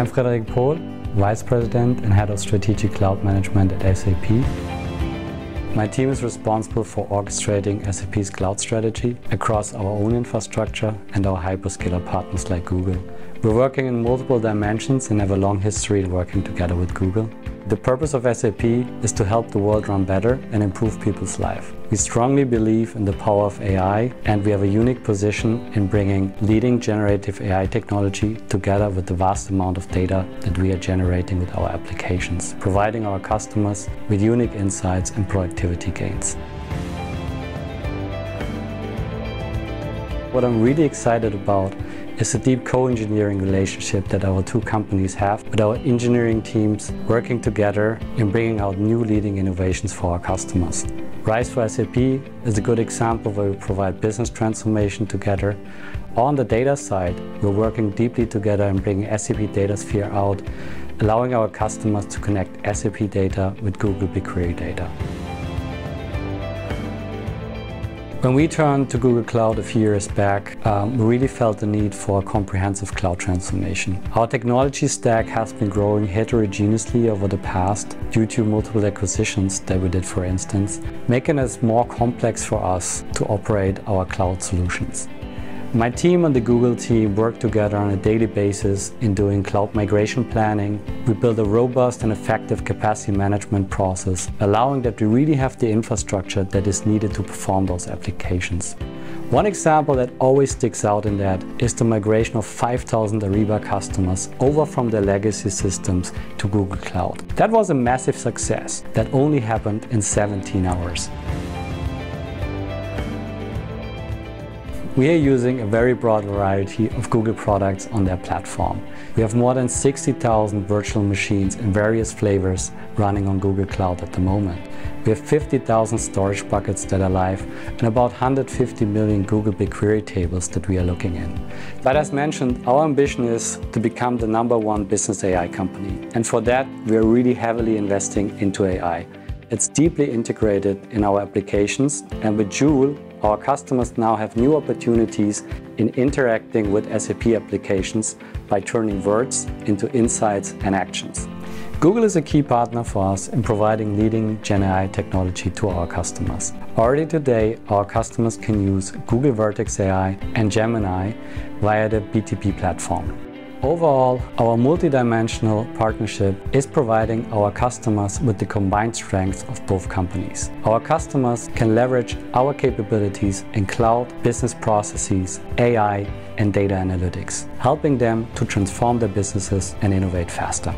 I'm Frederik Pohl, Vice President and Head of Strategic Cloud Management at SAP. My team is responsible for orchestrating SAP's cloud strategy across our own infrastructure and our hyperscaler partners like Google. We're working in multiple dimensions and have a long history in working together with Google. The purpose of SAP is to help the world run better and improve people's life. We strongly believe in the power of AI and we have a unique position in bringing leading generative AI technology together with the vast amount of data that we are generating with our applications, providing our customers with unique insights and productivity gains. What I'm really excited about is the deep co-engineering relationship that our two companies have with our engineering teams working together in bringing out new leading innovations for our customers. RISE for SAP is a good example where we provide business transformation together. On the data side, we're working deeply together in bringing SAP Datasphere out, allowing our customers to connect SAP data with Google BigQuery data. When we turned to Google Cloud a few years back, um, we really felt the need for a comprehensive cloud transformation. Our technology stack has been growing heterogeneously over the past due to multiple acquisitions that we did, for instance, making it more complex for us to operate our cloud solutions. My team and the Google team work together on a daily basis in doing cloud migration planning. We build a robust and effective capacity management process, allowing that we really have the infrastructure that is needed to perform those applications. One example that always sticks out in that is the migration of 5,000 Ariba customers over from their legacy systems to Google Cloud. That was a massive success that only happened in 17 hours. We are using a very broad variety of Google products on their platform. We have more than 60,000 virtual machines in various flavors running on Google Cloud at the moment. We have 50,000 storage buckets that are live and about 150 million Google BigQuery tables that we are looking in. But as mentioned, our ambition is to become the number one business AI company. And for that, we are really heavily investing into AI. It's deeply integrated in our applications and with Joule, our customers now have new opportunities in interacting with SAP applications by turning words into insights and actions. Google is a key partner for us in providing leading GenAI technology to our customers. Already today, our customers can use Google Vertex AI and Gemini via the BTP platform. Overall, our multidimensional partnership is providing our customers with the combined strengths of both companies. Our customers can leverage our capabilities in cloud, business processes, AI, and data analytics, helping them to transform their businesses and innovate faster.